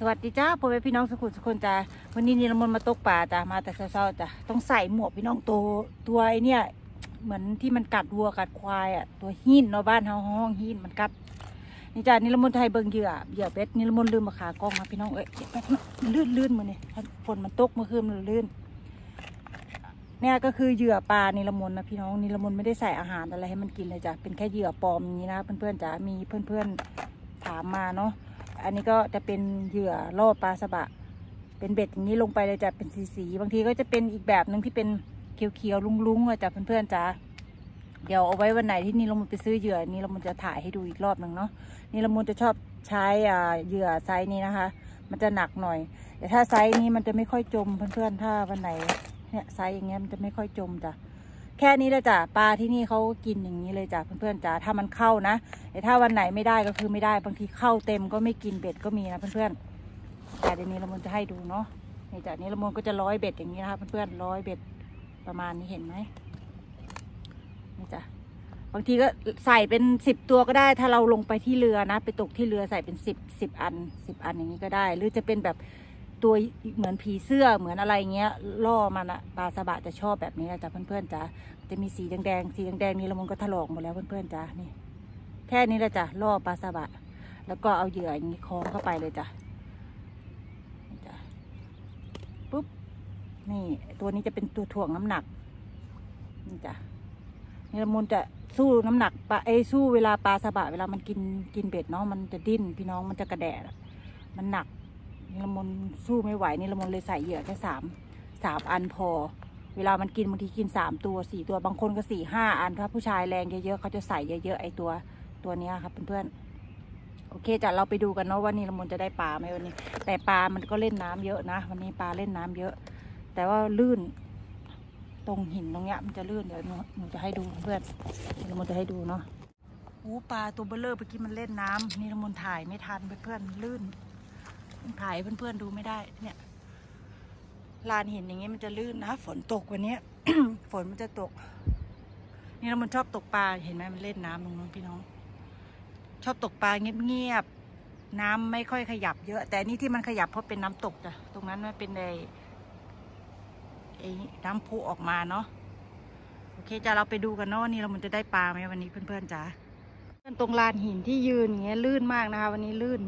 สวัสดีจ้าพ่อแม่พี่น้องสุขุมสุขคนจ้าวันนี้นิรมนต์มาตกปลาจ้ามาแต่เช้าๆจ้าต้องใส่หมวกพี่น้องตัวตัวไอเนี่ย เหมือนที่มันกัดวัวกัดควายอะตัวหินเนาะบ้านเฮาห้องหินมันกัดนี่จ้านิรมนต์ไทยเบิงเหยื่อเหยื่อเบ็ดนิรมนต์ลืมมาขากล้องมาพี่น้องเอ้ยเดี๋ยวแป๊บนึงมันลื่นลื่นมือนี่ฝนมันตกเมื่อคืนมันลื่นเนี่ยก็คือเหยื่อปลานิลมนนะพี่น้องนิลมนไม่ได้ใส่อาหารอะไรให้มันกินเลยจ้ะเป็นแค่เหยื่อปลอมอย่างนี้นะเพื่อนๆจ๋ามีเพื่อนๆถามมาเนาะ อันนี้ก็จะเป็นเหยื่อล่อปลาซาบะ เป็นเบ็ดอย่างนี้ลงไปเลยจ้ะเป็นสีๆบางทีก็จะเป็นอีกแบบหนึ่งที่เป็นเขียวๆลุงๆอะจ้ะเพื่อนๆจ๋าเดี๋ยวเอาไว้วันไหนที่นิลมนไปซื้อเหยื่อนิลมนจะถ่ายให้ดูอีกรอบหนึ่งเนาะนิลมนจะชอบใช้อ่าเหยื่อไซส์นี้นะคะ มันจะหนักหน่อย แต่ถ้าไซส์นี้มันจะไม่ค่อยจมเพื่อนๆถ้าวันไหนเนี่ยไซส์อย่างเงี้ยมันจะไม่ค่อยจมจ้ะ แค่นี้เลยจ้ะปลาที่นี่เขากินอย่างนี้เลยจ้ะเพื่อนๆจ้ะถ้ามันเข้านะแต่ถ้าวันไหนไม่ได้ก็คือไม่ได้บางทีเข้าเต็มก็ไม่กินเบ็ดก็มีนะเพื่อนๆแต่เดี๋ยวนี้ละมุนจะให้ดูเนาะนี่จ้ะนี่ละมุนก็จะร้อยเบ็ดอย่างนี้นะคะเพื่อนๆร้อยเบ็ดประมาณนี้เห็นไหมนี่จ้ะบางทีก็ใส่เป็นสิบตัวก็ได้ ถ้าเราลงไปที่เรือนะ ไปตกที่เรือใส่เป็นสิบสิบอันสิบอันอย่างนี้ก็ได้ หรือจะเป็นแบบ ตัวเหมือนผีเสื้อเหมือนอะไรเงี้ยล่อมันอะปลาสบะจะชอบแบบนี้นะจ๊ะเพื่อนๆจ้ะจะมีสีแดงๆสีแดงๆนี่ละมุนก็ถลอกหมดแล้วเพื่อนๆจ้ะนี่ แค่นี้แหละจ้ะล่อปลาสบะ แล้วก็เอาเหยื่ออย่างนี้คล้องเข้าไปเลยจ้ะจ้ะปุ๊บนี่ ตัวนี้จะเป็นตัวถ่วงน้ำหนักนี่จ้ะนี่ละมุนจะสู้น้ำหนักปลาเอ้สู้เวลาปลาสบะ เวลามันกินกินเบ็ดเนาะมันจะดิ้นพี่น้องมันจะกระแดะมันหนัก นิลมนสู้ไม่ไหวนิลมนเลยใส่เหยื่อแค่สามสามอันพอ เวลามันกินบางทีกินสามตัวสี่ตัวบางคนก็สี่ห้าอันถ้าผู้ชายแรงเยอะๆเขาจะใส่เยอะๆไอตัวตัวเนี้ยครับเพื่อนๆโอเคจ้ะเราไปดูกันเนาะว่านิลมนจะได้ปลาไหมวันนี้ แต่ปลามันก็เล่นน้ำเยอะนะ วันนี้ปลาเล่นน้ำเยอะ แต่ว่าลื่น ตรงหินตรงเนี้ยมันจะลื่นเดี๋ยวหนูหนูจะให้ดูเพื่อนนิลมนจะให้ดูเนาะโอ้ปลาตัวเบลเลอร์เมื่อกี้มันเล่นน้ำนิลมนถ่ายไม่ทันเพื่อนๆลื่น ถ่ายเพื่อนๆดูไม่ได้ เนี่ยลานหินอย่างเงี้ยมันจะลื่นนะ ฝนตกวันนี้ ฝนมันจะตก นี่เรามันชอบตกปลาเห็นไหมมันเล่นน้ำตรงนู้นพี่น้อง ชอบตกปลาเงียบๆน้ำไม่ค่อยขยับเยอะ แต่นี่ที่มันขยับเพราะเป็นน้ำตกจ้ะตรงนั้นมันเป็นไอไอ้น้ำพุออกมาเนาะโอเคจ้ะเราไปดูกันเนาะว่านี่เรามันจะได้ปลาไหมวันนี้เพื่อนๆจ้ะตรงลานหินที่ยืนอย่างเงี้ยลื่นมากนะคะ วันนี้ลื่น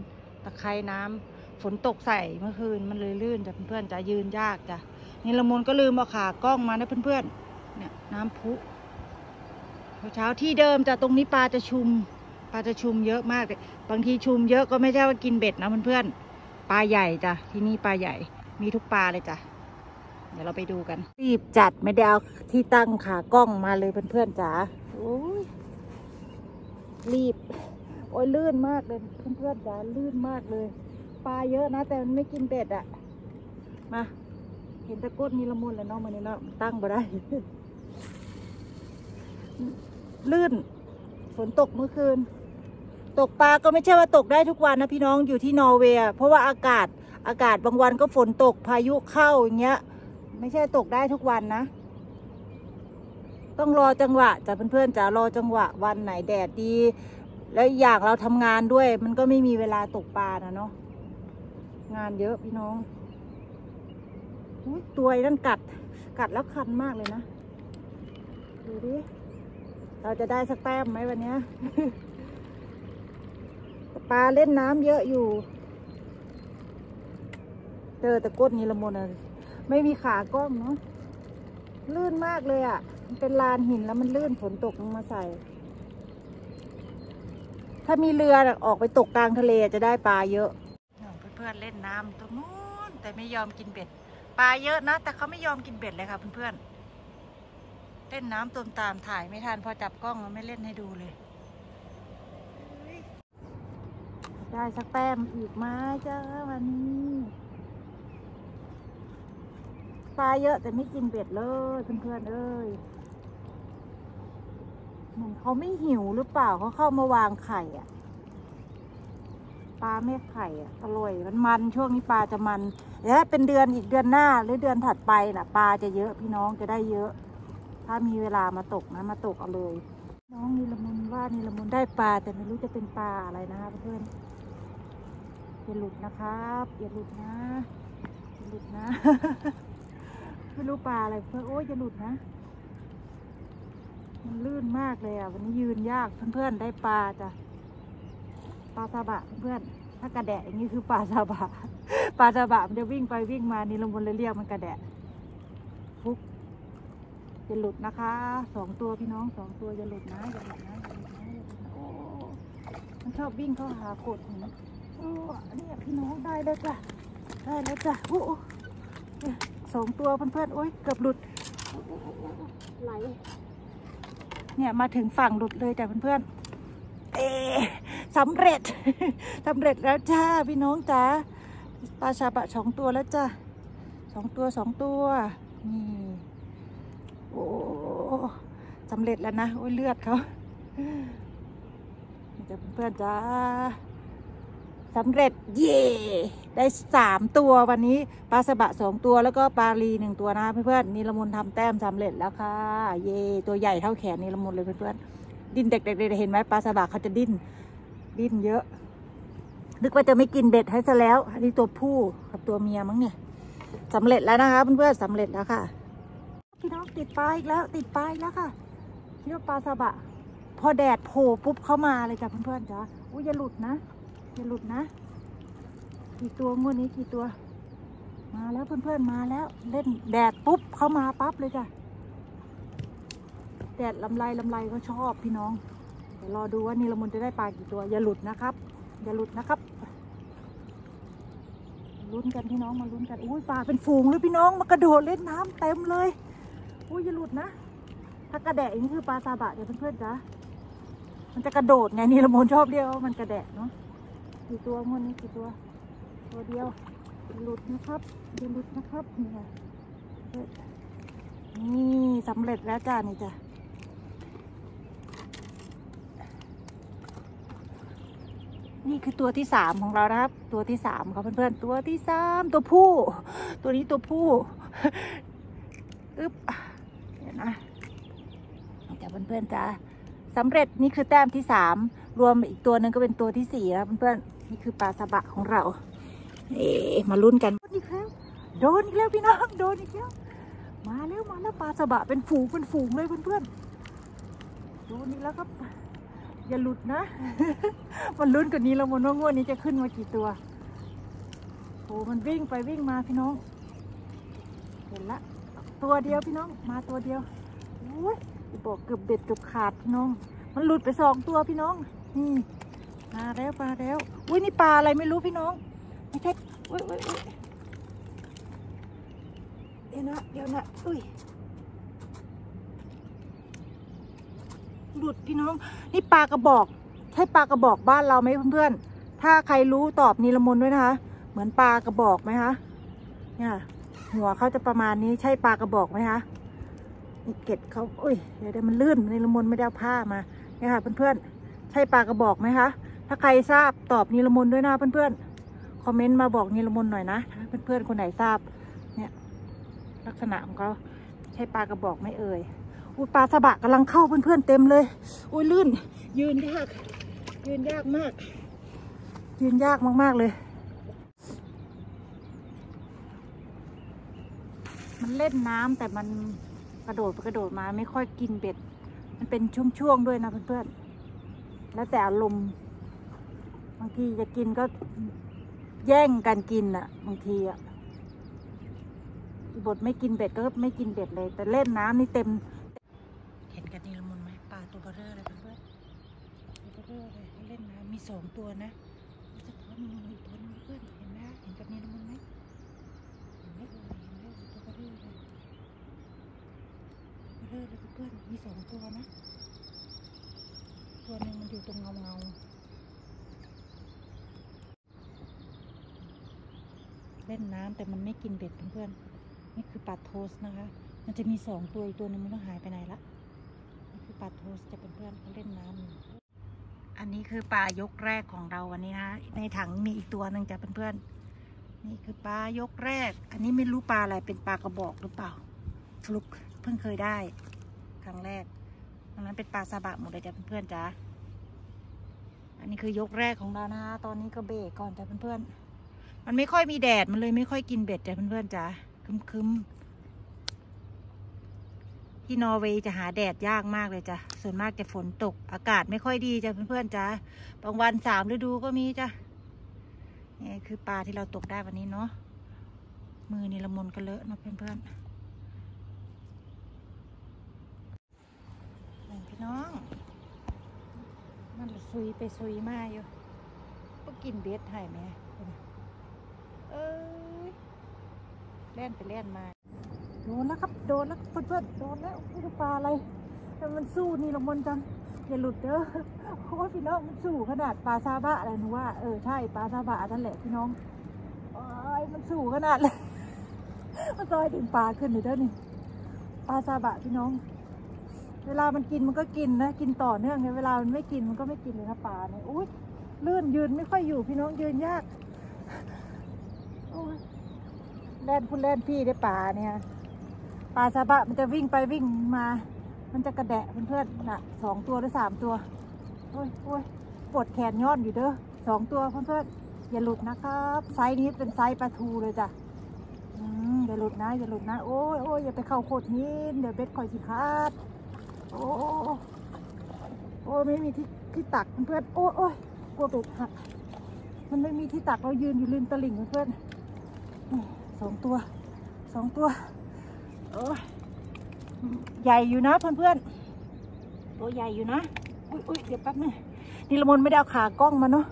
ตะไคร่น้ำ ฝนตกใส่เมื่อคืนมันเลยลื่นจ้ะเพื่อนๆจะยืนยากจ้ะนี่ละมุนก็ลืมเอาขากล้องมานะเพื่อนๆเนี่ยน้ำพุเช้าที่เดิมจ้ะตรงนี้ปลาจะชุมปลาจะชุมเยอะมากเลยบางทีชุมเยอะก็ไม่ใช่ว่ากินเบ็ดนะเพื่อนๆปลาใหญ่จ้ะที่นี่ปลาใหญ่มีทุกปลาเลยจ้ะเดี๋ยวเราไปดูกัน รีบจัดไม่ได้เอาที่ตั้งขากล้องมาเลยเพื่อนๆจ๋าโอ้ยรีบ โอ้ยลื่นมากเลยเพื่อนๆจ๋าลื่นมากเลย ปลาเยอะนะ แต่มันไม่กินเบ็ดอะมาเห็นตะกรุดนี่ละมุนเลยเนาะมันนี่เนาะตั้งบ่ได้ ลื่น ฝนตกเมื่อคืน ตกปลาก็ไม่ใช่ว่าตกได้ทุกวันนะพี่น้องอยู่ที่นอร์เวย์เพราะว่าอากาศอากาศบางวันก็ฝนตกพายุเข้าอย่างเงี้ย ไม่ใช่ตกได้ทุกวันนะ ต้องรอจังหวะจ้ะเพื่อนๆจ๋ารอจังหวะ วันไหนแดดดี แล้วอีกอย่างเราทำงานด้วย มันก็ไม่มีเวลาตกปลานะเนาะ งานเยอะพี่น้องตัวไอ้นั่นกัด กัดแล้วคันมากเลยนะ ดูดิ เราจะได้สักแต้มไหมวันนี้ ปลาเล่นน้ำเยอะอยู่ เจอแต่ก้นนี้ละมนอะไม่มีขากล้องเนาะ ลื่นมากเลยอะ่ะ มันเป็นลานหินแล้วมันลื่นฝนตกลงมาใส่ ถ้ามีเรือออกไปตกกลางทะเลจะได้ปลาเยอะ พื่อนๆเล่นน้ำตรงนู้นแต่ไม่ยอมกินเบ็ดปลาเยอะนะ แต่เขาไม่ยอมกินเบ็ดเลยค่ะเพื่อนๆเล่นน้ำตมตามถ่ายไม่ทันพอจับกล้องแล้วไม่เล่นให้ดูเลย ได้สักแต้มอีกมาจ้าวันนี้ปลาเยอะแต่ไม่กินเบ็ดเลยเพื่อนๆเอ้ยเหมือนเขาไม่หิวหรือเปล่าเขาเข้ามาวางไข่อะ ปลาแม่ไข่อะอร่อย มันมันช่วงนี้ปลาจะมันเดี๋ยวเป็นเดือนอีกเดือนหน้าหรือเดือนถัดไปน่ะปลาจะเยอะพี่น้องจะได้เยอะ ถ้ามีเวลามาตกนะมาตกเอาเลย น้องนิลมุนว่านิลมุนได้ปลาแต่ไม่รู้จะเป็นปลาอะไรนะคะเพื่อนอย่าหลุดนะครับอย่าหลุดนะอย่าหลุดนะไม่รู้ปลาอะไรเพื่อนโอ้ยอย่าหลุดนะมันลื่นมากเลยอะวันนี้ยืนยากเพื่อนๆได้ปลาจ้ะ ปลาซาบะเพื่อนถ้ากระแดะอย่างนี้คือปลาซาบะปลาซาบะมันจะวิ่งไปวิ่งมานี่ลงบนเลยเรียกมันกระแดะฟุกจะหลุดนะคะสองตัวพี่น้องสองตัวจะหลุดนะอย่าหลุดนะอย่าหลุดนะหลุดนะโอ้มันชอบวิ่งเข้าหาโขดหินโอ้เนี่ยพี่น้องได้แล้วจ้ะได้แล้วจ้ะโอ้โอ้เนี่ยสองตัวเพื่อนๆโอ้ยเกือบหลุดไหลเนี่ยมาถึงฝั่งหลุดเลยจ้ะเพื่อนๆเอ สำเร็จสำเร็จแล้วจ้าพี่น้องจ้าปลาชาบะสองตัวแล้วจ้าสองตัวสองตัวนี่โอ้สำเร็จแล้วนะ โอ้ยเลือดเขาจะเพื่อนจ้าสำเร็จเย่ได้สามตัววันนี้ปลาสบะสองตัวแล้วก็ปลาลีหนึ่งตัวนะเพื่อนๆนีละมุนทำแต้มสำเร็จแล้วค่ะ เย่ตัวใหญ่เท่าแขนนีละมุนเลยเพื่อนๆดิ้นเด็กๆเห็นไหมปลาสบะเขาจะดิ้น ดิ้นเยอะ นึกว่าจะไม่กินเบ็ดให้ซะแล้ว อันนี้ตัวผู้กับตัวเมียมั้งเนี่ยสำเร็จแล้วนะคะเพื่อนๆสำเร็จแล้วค่ะ พี่น้องติดปลาอีกแล้ว ติดปลาอีกแล้วค่ะคิดว่าปลาสบะ พอแดดโผล่ปุ๊บเข้ามาเลยจ้ะเพื่อนๆจ้ะอุ้ยอย่าหลุดนะอย่าหลุดนะ กี่ตัวงวดนี้กี่ตัว มาแล้วเพื่อนๆมาแล้ว เล่นแดดปุ๊บเข้ามาปั๊บเลยจ้ะแดดลำไรลำไรก็ชอบพี่น้อง เดี๋ยวรอดูว่านิลมุนจะได้ปลากี่ตัว อย่าหลุดนะครับ อย่าหลุดนะครับ ลุ้นกันพี่น้องมาลุ้นกัน อุ้ยปลาเป็นฝูงเลยพี่น้องมากระโดดเล่นน้ำเต็มเลย อุ้ยอย่าหลุดนะ ถ้ากระแด่นี้คือปลาซาบะเดี๋ยวเพื่อนๆจ้ะมันจะกระโดดไงนิลมุนชอบเรียกว่ามันกระแดะเนาะ กี่ตัวงวดนี้กี่ตัว ตัวเดียวอย่าหลุดนะครับอย่าหลุดนะครับ นี่ค่ะนี่สำเร็จแล้วจ้านี่จ้ะ นี่คือตัวที่สามของเรานะครับ ตัวที่สามครับเพื่อนๆตัวที่สามตัวผู้ ตัวนี้ตัวผู้อึ๊บเดี๋ยวนะจะเพื่อนๆจ้าสำเร็จนี่คือแต้มที่สามรวมอีกตัวหนึ่งก็เป็นตัวที่สี่แล้วเพื่อนๆนี่คือปลาสบะของเรา เอ๊มาลุ้นกันโดนอีกแล้วโดนอีกแล้วพี่น้องโดนอีกแล้วมาแล้วมาแล้วปลาสบะเป็นฝูงเป็นฝูงเลยเพื่อนๆโดนอีกแล้วครับ อย่าหลุดนะ มันลุ้นกว่านี้แล้วมันว่างวดนี้จะขึ้นมากี่ตัวโอ้มันวิ่งไปวิ่งมาพี่น้อง เห็นละ ตัวเดียวพี่น้อง มาตัวเดียวโอ้ยบอกเกือบเบ็ดเกือบขาดพี่น้อง มันหลุดไปสองตัวพี่น้อง นี่มาแล้วมาแล้ว อุ้ยนี่ปลาอะไรไม่รู้พี่น้อง ไม่ใช่อุ้ยอุ้ยอุ้ยเดี๋ยวนะเดี๋ยวนะอุ้ย หลุดพี่น้อง นี่ปลากระบอก ใช่ปลากระบอกบ้านเราไหมเพื่อนๆ ถ้าใครรู้ตอบนิลมนด้วยนะคะ เหมือนปลากระบอกไหมคะ เนี่ยหัวเขาจะประมาณนี้ใช่ปลากระบอกไหมคะนี่เก็ดเขาอุ้ยเดี๋ยวเดี๋ยวมันลื่นนิลมนไม่ได้ผ้ามา เนี่ยค่ะเพื่อนๆ ใช่ปลากระบอกไหมคะ ถ้าใครทราบตอบนิลมนด้วยนะเพื่อนๆ คอมเมนต์มาบอกนิลมนหน่อยนะเพื่อนๆ คนไหนทราบ เนี่ยลักษณะของเขาใช่ปลากระบอกไหมเอ่ย อุ้ยปลาสบะกำลังเข้าเพื่อนๆเต็มเลย อุ้ยลื่น ยืนยาก ยืนยากมาก ยืนยากมากๆเลย มันเล่นน้ำแต่มันกระโดดไปกระโดดมาไม่ค่อยกินเบ็ด มันเป็นช่วงๆด้วยนะเพื่อนๆ แล้วแต่อารมณ์บางทีจะกินก็แย่งกันกินอะบางทีอะบทไม่กินเบ็ดก็ไม่กินเบ็ดเลย แต่เล่นน้ำนี่เต็ม เห็นกันนี่ละมุนไหม ปลาตัวเบอร่อเลยเพื่อนตัวเบอเร่อเลยเล่นน้ำมีสองตัวนะแล้วจะท้อนมีอีกตัวนึงเพื่อนเห็นไหมเห็นกับนี่ละมุนไหมเห็นไหมเอ่ยเห็นไหมตัวเบอเร่อเลยเบอเร่อเลยเพื่อนมีสองตัวนะ ตัวหนึ่งมันอยู่ตรงเงาเงาเล่นน้ำแต่มันไม่กินเบ็ดเพื่อนๆนี่คือปลาโทสนะคะ มันจะมีสองตัวอีกตัวนึงมันต้องหายไปไหนละ ปลาโทสจะเป็นเพื่อนเขาเล่นน้ำอันนี้คือปลายกแรกของเราวันนี้นะ ในถังมีอีกตัวหนึ่งจะเป็นเพื่อน นี่คือปลายกแรก อันนี้ไม่รู้ปลาอะไรเป็นปลากระบอกหรือเปล่าฟลุกเพิ่งเคยได้ครั้งแรกอันนั้นเป็นปลาซาบะหมดเลยจ้ะเพื่อนๆจ้าอันนี้คือยกแรกของเรานะคะตอนนี้ก็เบรกก่อนจ้ะเพื่อนๆมันไม่ค่อยมีแดดมันเลยไม่ค่อยกินเบ็ดจ้ะเพื่อนๆจ้ะคึมๆ ที่นอร์เวย์จะหาแดดยากมากเลยจ้ะ ส่วนมากจะฝนตก อากาศไม่ค่อยดีจ้ะเพื่อนๆจ้ะ บางวันสามฤดูก็มีจ้ะ นี่คือปลาที่เราตกได้วันนี้เนาะ มือนี่ละมุนกันเลอะนาะเพื่อนๆหนึ่งพี่น้อง มันซุยไปซุยมาอยู่ก็กินเบ็ดให้ไหมเอ้ยเล่นไปเล่นมา โดนแล้วครับโดนแล้วเพื่อนๆโดนแล้วไม่รู้ปลาอะไรแต่มันสู้นี่ละมนจังอย่าหลุดเด้อเพราะว่าพี่น้องมันสู้ขนาดปลาซาบะอะไรหนูว่าเออใช่ปลาซาบะนั่นแหละพี่น้องโอ้ยมันสู้ขนาดเลยมันซอยดึงปลาขึ้นหนูเด้อนี่ปลาซาบะพี่น้อง เวลามันกินมันก็กินนะกินต่อเนื่องไงเวลามันไม่กินมันก็ไม่กินเลยนะปลาเนี่ยอุ้ยลื่นยืนไม่ค่อยอยู่พี่น้องยืนยากโอ้ยแล่นคุณแล่นพี่ได้ปลาเนี่ย ปลาซาบะมันจะวิ่งไปวิ่งมา มันจะกระแดะเพื่อนๆน่ะสองตัวหรือสามตัวโอ้ยโอ้ยปวดแขนย้อนอยู่เด้อสองตัวเพื่อนๆอย่าหลุดนะครับไซส์นี้เป็นไซส์ปลาทูเลยจ้ะอืมอย่าหลุดนะ อย่าหลุดนะ โอ้ยโอ้ยอย่าไปเข้าโขดหินเดี๋ยวเบ็ดคอยสิขาดโอ้โอ้โอ้ไม่มีที่ที่ตักเพื่อนๆโอ้ยโอ้ยกลัวเบ็ดหักมันไม่มีที่ตักเรายืนอยู่ริมตลิ่งเพื่อนๆสองตัวสองตัว ใหญ่อยู่นะเพื่อนๆ ตัวใหญ่อยู่นะ อุ้ยอุ้ยเดี๋ยวแป๊บนึงนี่ละมนไม่ได้เอาขากล้องมาเนาะ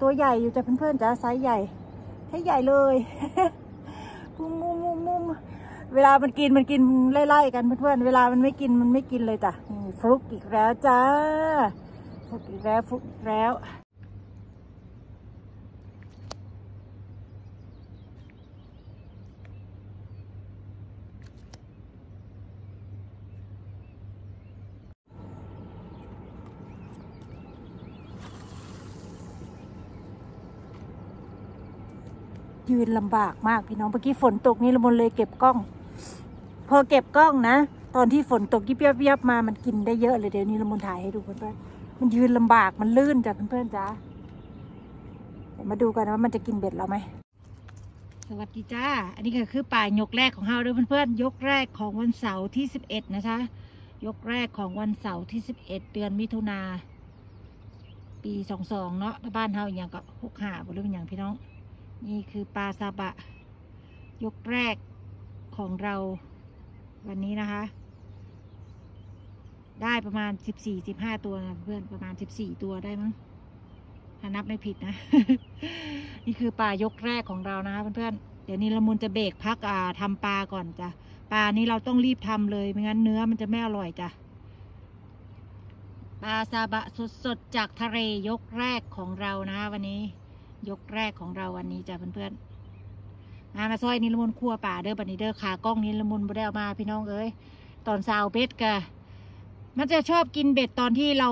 ตัวใหญ่อยู่จ้ะเพื่อนๆจ้ะไซส์ใหญ่ใช้ใหญ่เลยมุมมุมมุมมุมเวลามันกินมันกินไล่ๆกันเพื่อนๆ เวลามันไม่กินมันไม่กินเลยจ้ะฟลุกอีกแล้วจ้าฟลุกอีกแล้วฟลุกอีกแล้ว ยืนลำบากมากพี่น้องเมื่อกี้ฝนตกนี่ละมนเลยเก็บกล้อง พอเก็บกล้องนะ ตอนที่ฝนตกยิบยับยับมามันกินได้เยอะเลยเดี๋ยวนี้ละมนถ่ายให้ดูเพื่อนๆมันยืนลำบากมันลื่นจ้ะเพื่อนๆจ้าเดี๋ยวมาดูกันว่ามันจะกินเบ็ดเราไหมสวัสดีจ้า อันนี้ก็คือป่ายกแรกของเราด้อเพื่อนๆ ยกแรกของวันเสาร์ที่สิบเอ็ดนะคะ ยกแรกของวันเสาร์ที่สิบเอ็ดเดือนมิถุนาปีสองสองเนาะถ้าบ้านเฮาอย่างก็หกหาบ่รู้เป็นอย่างพี่น้อง นี่คือปลาซาบะ ยกแรกของเราวันนี้นะคะ ได้ประมาณสิบสี่สิบห้าตัวนะเพื่อนประมาณสิบสี่ตัวได้มั้งถ้านับไม่ผิดนะ นี่คือปลายกแรกของเรานะคะเพื่อนๆเดี๋ยวนี้ละมุนจะเบรกพักอ่าทำปลาก่อนจ้ะปลานี้เราต้องรีบทำเลยไม่งั้นเนื้อมันจะไม่อร่อยจ้ะปลาซาบะสดๆจากทะเลยกแรกของเรานะวันนี้ ยกแรกของเราวันนี้จ้ะเพื่อนๆมามาซอยนี่ลมุนครัวป่าเด้อบันนี้เด้อขากล้องนี่ลมุนบ่ได้เอามาพี่น้องเอ้ยตอนสาวเบ็ดกะมันจะชอบกินเบ็ดตอนที่เรา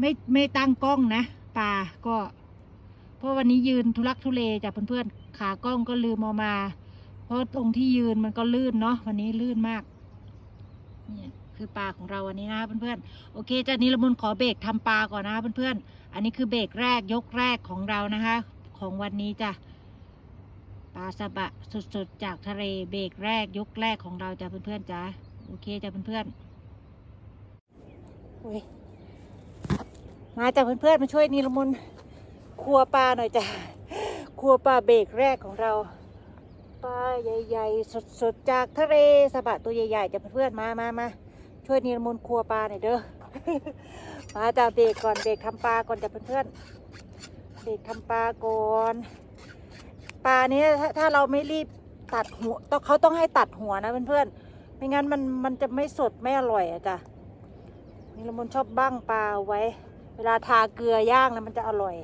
ไม่ไม่ตั้งกล้องนะป่าก็ เพราะวันนี้ยืนทุลักทุเลจ้ะเพื่อนๆขากล้องก็ลืมเอามา เพราะตรงที่ยืนมันก็ลื่นเนาะวันนี้ลื่นมากนี่คือปลาของเราวันนี้นะเพื่อนๆโอเคจ้ะนี่ลมุนขอเบรกทำปลาก่อนนะเพื่อนๆ อันนี้คือเบรกแรกยกแรกของเรานะคะ ของวันนี้จ้ะปลาสบะสดๆจากทะเลเบรกแรกยกแรกของเราจ้ะเพื่อนๆจ้ะโอเคจ้ะเพื่อนๆอุ๊ยมาจ้ะเพื่อนๆมาช่วยนิลมนครัวปลาหน่อยจ้ะครัวปลาเบรกแรกของเราปลาใหญ่ๆสดๆจากทะเลสบะตัวใหญ่ๆจ้ะเพื่อนๆมามามาช่วยนิลมนครัวปลาหน่อยเด้อ มาจ้ะเบรกก่อนเบรกทำปลาก่อนจ้ะเพื่อนๆเด็กทำปลาก่อนปลาเนี้ยถ้าถ้าเราไม่รีบตัดหัวต้องเขาต้องให้ตัดหัวนะเพื่อนๆไม่งั้นมันมันจะไม่สดไม่อร่อยอะจ้ะนี่ละมนชอบบ้างปลาเอาไว้ เวลาทาเกลือย่างแล้วมันจะอร่อย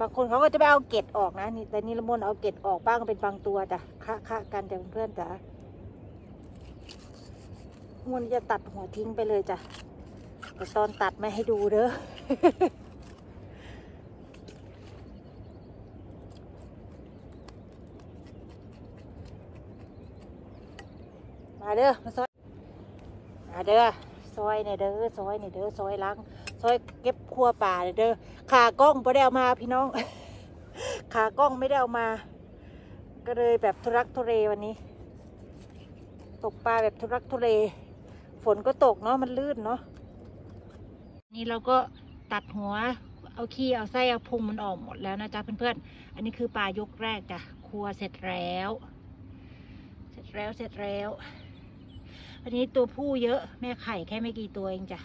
บางคนเขาก็จะไปเอาเกล็ดออกนะนี่แต่นี่ละมนเอาเกล็ดออกบ้างเป็นบางตัวจ้ะคะคะกันจ้ะเพื่อนๆจ้ะมนจะตัดหัวทิ้งไปเลยจ้ะ ต่อนตัดไม่ให้ดูเด้อมาเด้อมาซอยมาเด้อซอยเนี่ยเด้อซอยเนี่ยเด้อซอยล้างซอยเก็บครัวป่าเนี่ยเด้อขากล้องไม่ได้เอามาพี่น้องขากล้องไม่ได้เอามา ก็เลยแบบทุรักทุเลวันนี้ ตกปลาแบบทุรักทุเลฝนก็ตกเนาะมันลื่นเนาะ นี่เราก็ตัดหัว เอาขี้ เอาไส้ เอาพุงมันออกหมดแล้วนะจ๊ะเพื่อนๆ อันนี้คือปลายกแรกจ้ะ ครัวเสร็จแล้ว เสร็จแล้ว เสร็จแล้ว อันนี้ตัวผู้เยอะ แม่ไข่แค่ไม่กี่ตัวเองจ้ะ